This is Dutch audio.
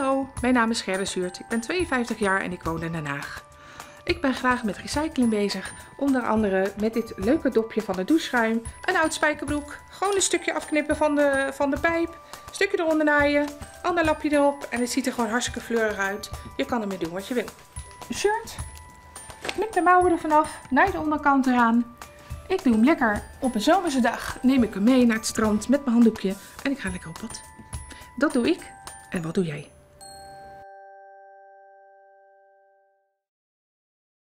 Hallo, mijn naam is Gerda Zuurt. Ik ben 52 jaar en ik woon in Den Haag. Ik ben graag met recycling bezig, onder andere met dit leuke dopje van de doucheschuim, een oud spijkerbroek, gewoon een stukje afknippen van de, van de pijp, stukje eronder naaien, ander lapje erop en het ziet er gewoon hartstikke fleurig uit. Je kan ermee doen wat je wil. Shirt, knip de mouwen er af, naai de onderkant eraan. Ik doe hem lekker op een zomerse dag, neem ik hem mee naar het strand met mijn handdoekje en ik ga lekker op pad. Dat doe ik. En wat doe jij?